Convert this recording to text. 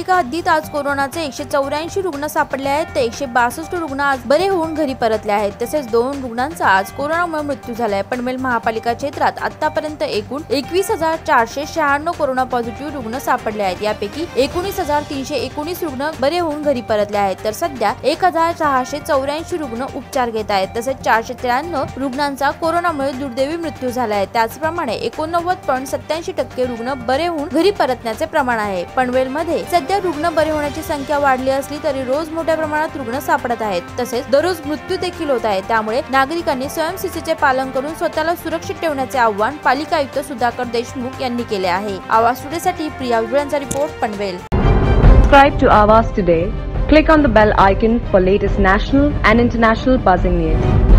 महापालिका हद्दीत आज कोरोनाचे एकशे चौऱ्याऐंशी रुग्ण सापडले आहेत. तर एकशे बासष्ट रुग्ण आज बरे होऊन घरी परतले आहेत. तसेच दोन रुग्णांचा आज कोरोनामुळे मृत्यू झालाय. पनवेल महापालिका क्षेत्रात आतापर्यंत एकूण एकवीस हजार चारशे शहाण्णव कोरोना पॉझिटिव्ह रुग्ण सापडले आहेत. यापैकी एकोणीस हजार तीनशे एकोणीस रुग्ण बरे होऊन घरी परतले आहेत. तर सध्या एक हजार सहाशे चौऱ्याऐंशी रुग्ण उपचार घेत आहेत. तसेच चारशे त्र्याण्णव रुग्णांचा कोरोनामुळे दुर्दैवी मृत्यू झाला आहे. त्याचप्रमाणे एकोणनव्वद पॉईंट सत्याऐंशी टक्के रुग्ण बरे होऊन घरी परतण्याचे प्रमाण आहे. पनवेलमध्ये सध्या सध्या रुग्ण बरे होण्याची संख्या वाढली असली तरी रोज मोठ्या प्रमाणात रुग्ण सापडत आहेत. तसेच दररोज मृत्यू देखील होत आहे त्यामुळे नागरिकांनी स्वयंसेचे पालन करून स्वतःला सुरक्षित ठेवण्याचे आवाहन पालिका आयुक्त सुधाकर देशमुख यांनी केले आहे. आवाज टुडेसाठी Priya विवळांचा report Panvel. Subscribe to Awaaz today click on the bell icon for latest national and international passing news